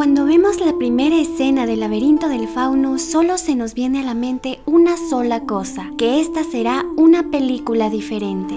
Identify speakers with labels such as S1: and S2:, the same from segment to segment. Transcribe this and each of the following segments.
S1: Cuando vemos la primera escena del laberinto del fauno, solo se nos viene a la mente una sola cosa, que esta será una película diferente.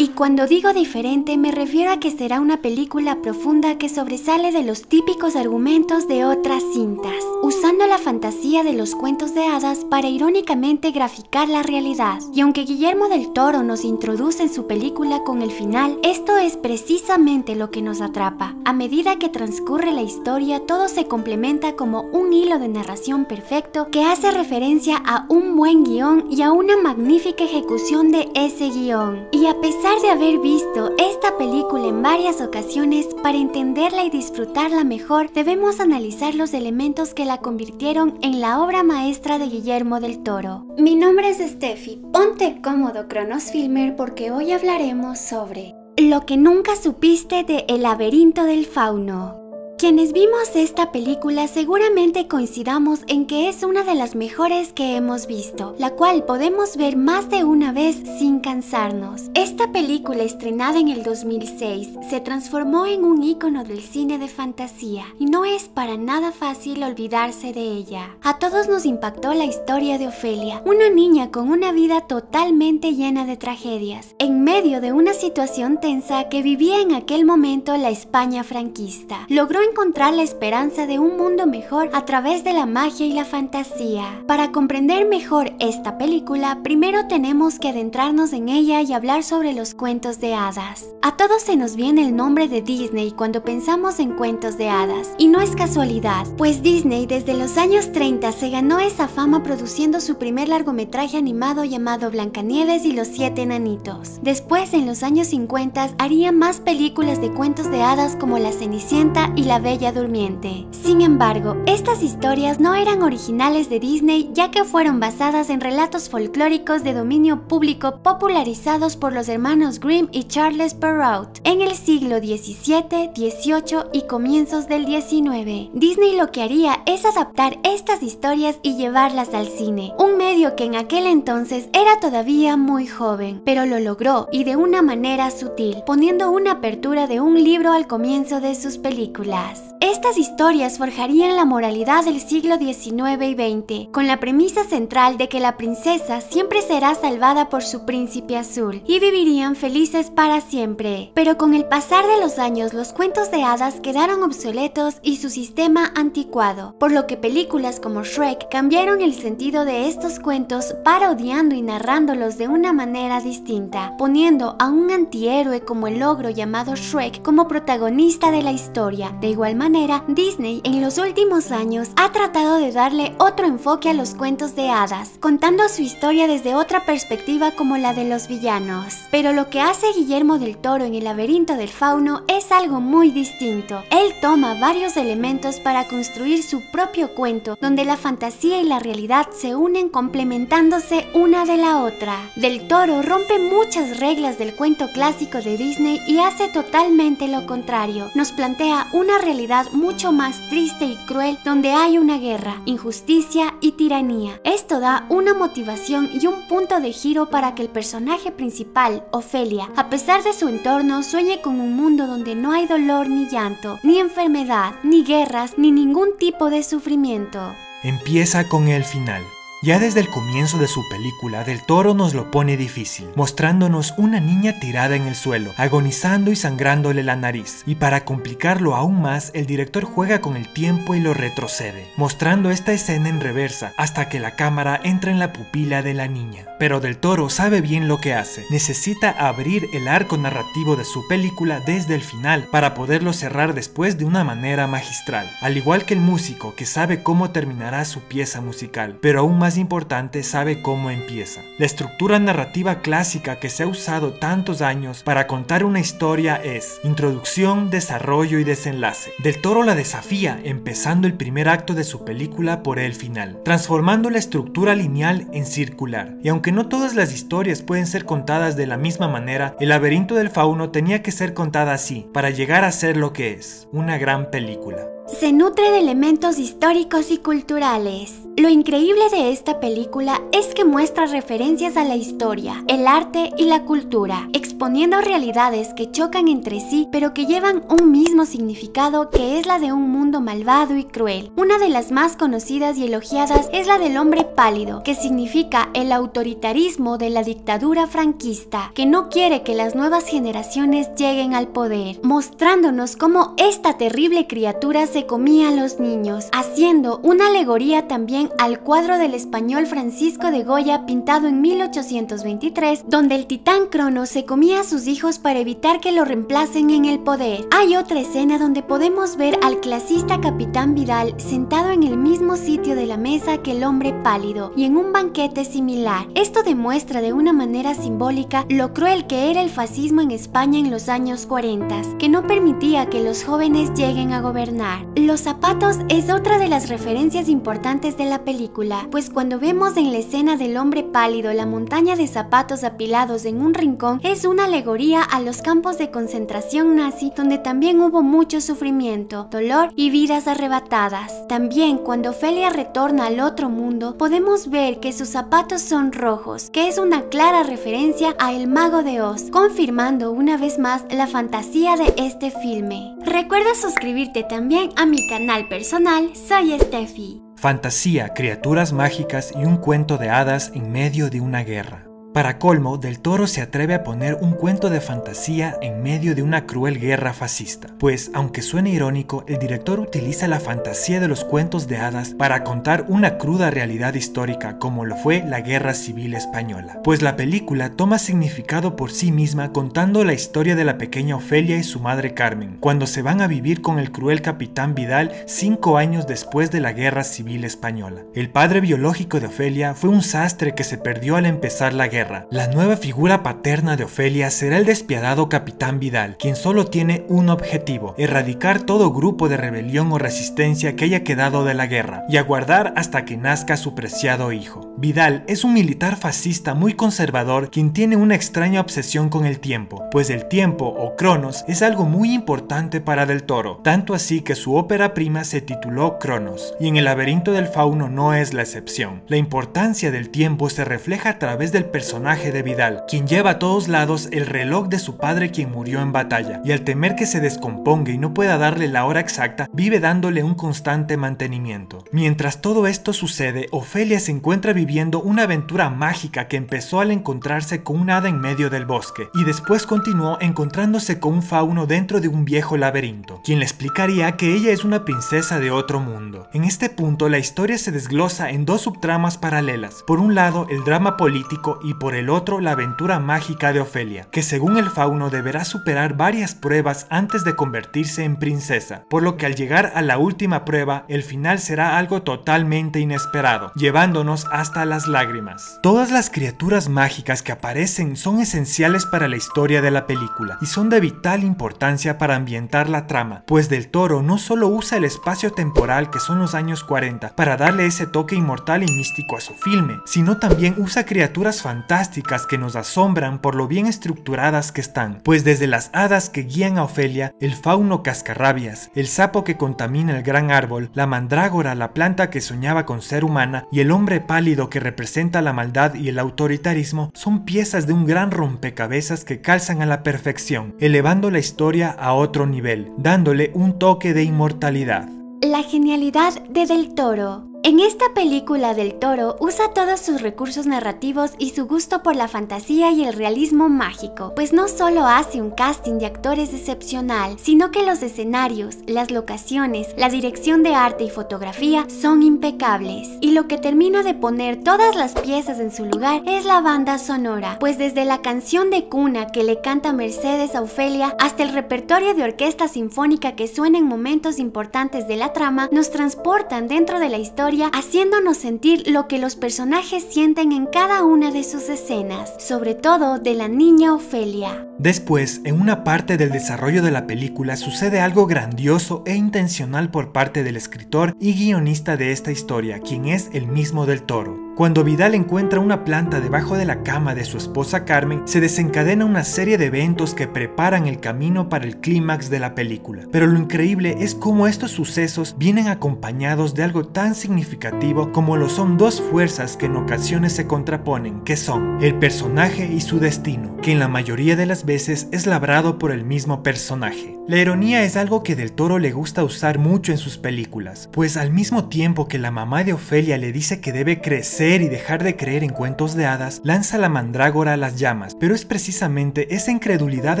S1: Y cuando digo diferente me refiero a que será una película profunda que sobresale de los típicos argumentos de otras cintas, usando la fantasía de los cuentos de hadas para irónicamente graficar la realidad. Y aunque Guillermo del Toro nos introduce en su película con el final, esto es precisamente lo que nos atrapa. A medida que transcurre la historia, todo se complementa como un hilo de narración perfecto que hace referencia a un buen guion y a una magnífica ejecución de ese guion. Y a pesar de haber visto esta película en varias ocasiones, para entenderla y disfrutarla mejor, debemos analizar los elementos que la convirtieron en la obra maestra de Guillermo del Toro. Mi nombre es Steffi, ponte cómodo Cronos Filmer porque hoy hablaremos sobre lo que nunca supiste de El laberinto del fauno. Quienes vimos esta película seguramente coincidamos en que es una de las mejores que hemos visto, la cual podemos ver más de una vez sin cansarnos. Esta película estrenada en el 2006 se transformó en un icono del cine de fantasía y no es para nada fácil olvidarse de ella. A todos nos impactó la historia de Ofelia, una niña con una vida totalmente llena de tragedias, en medio de una situación tensa que vivía en aquel momento la España franquista. Logró encontrar la esperanza de un mundo mejor a través de la magia y la fantasía. Para comprender mejor esta película, primero tenemos que adentrarnos en ella y hablar sobre los cuentos de hadas. A todos se nos viene el nombre de Disney cuando pensamos en cuentos de hadas, y no es casualidad, pues Disney desde los años 30 se ganó esa fama produciendo su primer largometraje animado llamado Blancanieves y los siete enanitos. Después, en los años 50, haría más películas de cuentos de hadas como La Cenicienta y La Bella Durmiente. Sin embargo, estas historias no eran originales de Disney ya que fueron basadas en relatos folclóricos de dominio público popularizados por los hermanos Grimm y Charles Perrault en el siglo XVII, XVIII y comienzos del XIX. Disney lo que haría es adaptar estas historias y llevarlas al cine, un medio que en aquel entonces era todavía muy joven, pero lo logró y de una manera sutil, poniendo una apertura de un libro al comienzo de sus películas. Estas historias forjarían la moralidad del siglo XIX y XX, con la premisa central de que la princesa siempre será salvada por su príncipe azul y vivirían felices para siempre. Pero con el pasar de los años los cuentos de hadas quedaron obsoletos y su sistema anticuado, por lo que películas como Shrek cambiaron el sentido de estos cuentos parodiando y narrándolos de una manera distinta, poniendo a un antihéroe como el ogro llamado Shrek como protagonista de la historia, igual manera, Disney en los últimos años ha tratado de darle otro enfoque a los cuentos de hadas, contando su historia desde otra perspectiva como la de los villanos. Pero lo que hace Guillermo del Toro en el laberinto del fauno es algo muy distinto. Él toma varios elementos para construir su propio cuento, donde la fantasía y la realidad se unen complementándose una de la otra. Del Toro rompe muchas reglas del cuento clásico de Disney y hace totalmente lo contrario. Nos plantea una realidad mucho más triste y cruel donde hay una guerra, injusticia y tiranía. Esto da una motivación y un punto de giro para que el personaje principal, Ofelia, a pesar de su entorno, sueñe con un mundo donde no hay dolor ni llanto, ni enfermedad, ni guerras, ni ningún tipo de sufrimiento.
S2: Empieza con el final. Ya desde el comienzo de su película, Del Toro nos lo pone difícil, mostrándonos una niña tirada en el suelo, agonizando y sangrándole la nariz. Y para complicarlo aún más, el director juega con el tiempo y lo retrocede, mostrando esta escena en reversa hasta que la cámara entra en la pupila de la niña. Pero Del Toro sabe bien lo que hace, necesita abrir el arco narrativo de su película desde el final para poderlo cerrar después de una manera magistral, al igual que el músico que sabe cómo terminará su pieza musical, pero aún más importante sabe cómo empieza. La estructura narrativa clásica que se ha usado tantos años para contar una historia es introducción, desarrollo y desenlace. Del Toro la desafía empezando el primer acto de su película por el final, transformando la estructura lineal en circular. Y aunque no todas las historias pueden ser contadas de la misma manera, el laberinto del fauno tenía que ser contada así, para llegar a ser lo que es, una gran película.
S1: Se nutre de elementos históricos y culturales. Lo increíble de esta película es que muestra referencias a la historia, el arte y la cultura, exponiendo realidades que chocan entre sí pero que llevan un mismo significado que es la de un mundo malvado y cruel. Una de las más conocidas y elogiadas es la del hombre pálido, que significa el autoritarismo de la dictadura franquista, que no quiere que las nuevas generaciones lleguen al poder, mostrándonos cómo esta terrible criatura se comía a los niños, haciendo una alegoría también al cuadro del español Francisco de Goya pintado en 1823, donde el titán Cronos se comía a sus hijos para evitar que lo reemplacen en el poder. Hay otra escena donde podemos ver al clasista capitán Vidal sentado en el mismo sitio de la mesa que el hombre pálido y en un banquete similar. Esto demuestra de una manera simbólica lo cruel que era el fascismo en España en los años 40, que no permitía que los jóvenes lleguen a gobernar. Los zapatos es otra de las referencias importantes de la película, pues cuando vemos en la escena del hombre pálido la montaña de zapatos apilados en un rincón, es una alegoría a los campos de concentración nazi donde también hubo mucho sufrimiento, dolor y vidas arrebatadas. También cuando Ofelia retorna al otro mundo, podemos ver que sus zapatos son rojos, que es una clara referencia a El Mago de Oz, confirmando una vez más la fantasía de este filme. Recuerda suscribirte también a mi canal personal, soy Steffi.
S2: Fantasía, criaturas mágicas y un cuento de hadas en medio de una guerra. Para colmo, Del Toro se atreve a poner un cuento de fantasía en medio de una cruel guerra fascista, pues aunque suene irónico, el director utiliza la fantasía de los cuentos de hadas para contar una cruda realidad histórica como lo fue la Guerra Civil Española, pues la película toma significado por sí misma contando la historia de la pequeña Ofelia y su madre Carmen, cuando se van a vivir con el cruel capitán Vidal cinco años después de la Guerra Civil Española. El padre biológico de Ofelia fue un sastre que se perdió al empezar la guerra la nueva figura paterna de Ofelia será el despiadado Capitán Vidal, quien solo tiene un objetivo, erradicar todo grupo de rebelión o resistencia que haya quedado de la guerra, y aguardar hasta que nazca su preciado hijo. Vidal es un militar fascista muy conservador quien tiene una extraña obsesión con el tiempo, pues el tiempo o Cronos es algo muy importante para Del Toro, tanto así que su ópera prima se tituló Cronos, y en el laberinto del fauno no es la excepción. La importancia del tiempo se refleja a través del personaje personaje de Vidal, quien lleva a todos lados el reloj de su padre quien murió en batalla, y al temer que se descomponga y no pueda darle la hora exacta, vive dándole un constante mantenimiento. Mientras todo esto sucede, Ofelia se encuentra viviendo una aventura mágica que empezó al encontrarse con un hada en medio del bosque, y después continuó encontrándose con un fauno dentro de un viejo laberinto, quien le explicaría que ella es una princesa de otro mundo. En este punto la historia se desglosa en dos subtramas paralelas, por un lado el drama político y por el otro la aventura mágica de Ofelia, que según el fauno deberá superar varias pruebas antes de convertirse en princesa, por lo que al llegar a la última prueba el final será algo totalmente inesperado, llevándonos hasta las lágrimas. Todas las criaturas mágicas que aparecen son esenciales para la historia de la película y son de vital importancia para ambientar la trama, pues Del Toro no solo usa el espacio temporal que son los años 40 para darle ese toque inmortal y místico a su filme, sino también usa criaturas fantásticas fantásticas que nos asombran por lo bien estructuradas que están, pues desde las hadas que guían a Ofelia, el fauno cascarrabias, el sapo que contamina el gran árbol, la mandrágora, la planta que soñaba con ser humana y el hombre pálido que representa la maldad y el autoritarismo, son piezas de un gran rompecabezas que calzan a la perfección, elevando la historia a otro nivel, dándole un toque de inmortalidad.
S1: La genialidad de Del Toro en esta película del toro usa todos sus recursos narrativos y su gusto por la fantasía y el realismo mágico, pues no solo hace un casting de actores excepcional, sino que los escenarios, las locaciones, la dirección de arte y fotografía son impecables. Y lo que termina de poner todas las piezas en su lugar es la banda sonora, pues desde la canción de cuna que le canta Mercedes a Ofelia hasta el repertorio de orquesta sinfónica que suena en momentos importantes de la trama, nos transportan dentro de la historia haciéndonos sentir lo que los personajes sienten en cada una de sus escenas, sobre todo de la niña Ofelia.
S2: Después, en una parte del desarrollo de la película sucede algo grandioso e intencional por parte del escritor y guionista de esta historia, quien es el mismo del toro. Cuando Vidal encuentra una planta debajo de la cama de su esposa Carmen, se desencadena una serie de eventos que preparan el camino para el clímax de la película. Pero lo increíble es cómo estos sucesos vienen acompañados de algo tan significativo como lo son dos fuerzas que en ocasiones se contraponen, que son el personaje y su destino, que en la mayoría de las veces es labrado por el mismo personaje. La ironía es algo que Del Toro le gusta usar mucho en sus películas, pues al mismo tiempo que la mamá de Ofelia le dice que debe crecer y dejar de creer en cuentos de hadas, lanza la mandrágora a las llamas, pero es precisamente esa incredulidad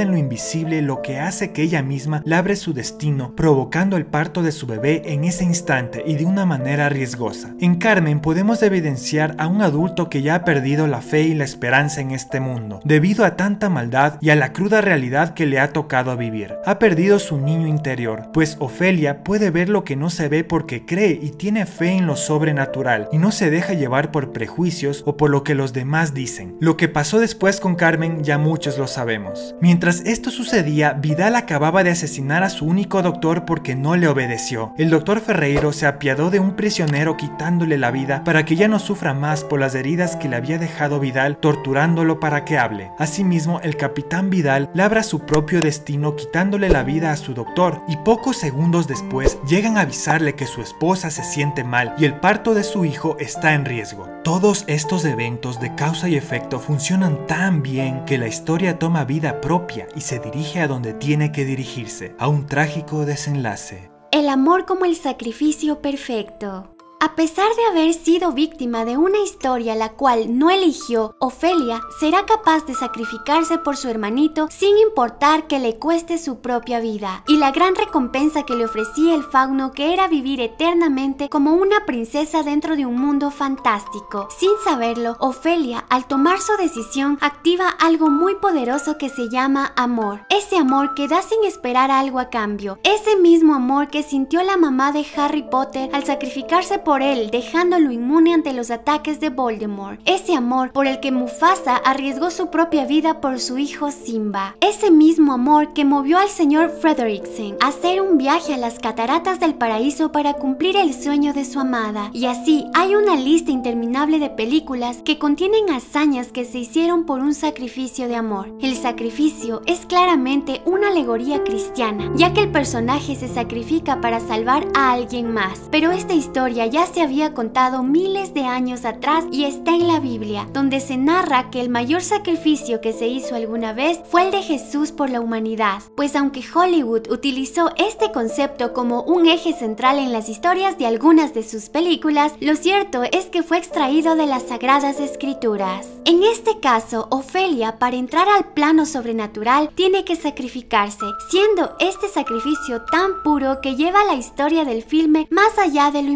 S2: en lo invisible lo que hace que ella misma labre su destino, provocando el parto de su bebé en ese instante y de una manera riesgosa. En Carmen podemos evidenciar a un adulto que ya ha perdido la fe y la esperanza en este mundo, debido a tanta maldad y a la cruda realidad que le ha tocado vivir. Ha perdido su niño interior, pues Ofelia puede ver lo que no se ve porque cree y tiene fe en lo sobrenatural y no se deja llevar por prejuicios o por lo que los demás dicen. Lo que pasó después con Carmen ya muchos lo sabemos. Mientras esto sucedía, Vidal acababa de asesinar a su único doctor porque no le obedeció. El doctor Ferreiro se apiadó de un prisionero quitándole la vida para que ya no sufra más por las heridas que le había dejado Vidal torturándolo para que hable. Asimismo, el capitán Vidal labra su propio destino quitándole la vida a su doctor y pocos segundos después llegan a avisarle que su esposa se siente mal y el parto de su hijo está en riesgo. Todos estos eventos de causa y efecto funcionan tan bien que la historia toma vida propia y se dirige a donde tiene que dirigirse, a un trágico desenlace.
S1: El amor como el sacrificio perfecto. A pesar de haber sido víctima de una historia la cual no eligió, Ofelia será capaz de sacrificarse por su hermanito sin importar que le cueste su propia vida, y la gran recompensa que le ofrecía el fauno que era vivir eternamente como una princesa dentro de un mundo fantástico. Sin saberlo, Ofelia, al tomar su decisión, activa algo muy poderoso que se llama amor. Ese amor que da sin esperar algo a cambio. Ese mismo amor que sintió la mamá de Harry Potter al sacrificarse por él, dejándolo inmune ante los ataques de Voldemort. Ese amor por el que Mufasa arriesgó su propia vida por su hijo Simba. Ese mismo amor que movió al señor Frederickson a hacer un viaje a las cataratas del paraíso para cumplir el sueño de su amada. Y así hay una lista interminable de películas que contienen hazañas que se hicieron por un sacrificio de amor. El sacrificio es claramente una alegoría cristiana, ya que el personaje se sacrifica para salvar a alguien más. Pero esta historia ya se había contado miles de años atrás y está en la Biblia, donde se narra que el mayor sacrificio que se hizo alguna vez fue el de Jesús por la humanidad. Pues aunque Hollywood utilizó este concepto como un eje central en las historias de algunas de sus películas, lo cierto es que fue extraído de las Sagradas Escrituras. En este caso, Ofelia, para entrar al plano sobrenatural, tiene que sacrificarse, siendo este sacrificio tan puro que lleva la historia del filme más allá de lo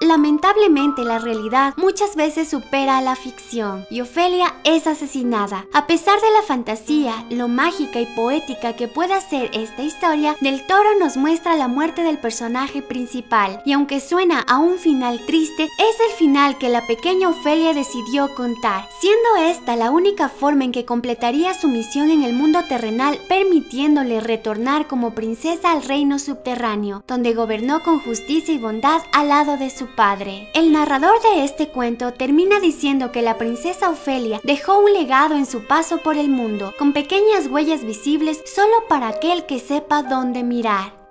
S1: Lamentablemente la realidad muchas veces supera a la ficción y Ofelia es asesinada. A pesar de la fantasía, lo mágica y poética que puede ser esta historia, Del Toro nos muestra la muerte del personaje principal y aunque suena a un final triste, es el final que la pequeña Ofelia decidió contar, siendo esta la única forma en que completaría su misión en el mundo terrenal permitiéndole retornar como princesa al reino subterráneo, donde gobernó con justicia y bondad al de su padre. El narrador de este cuento termina diciendo que la princesa Ofelia dejó un legado en su paso por el mundo, con pequeñas huellas visibles solo para aquel que sepa dónde mirar.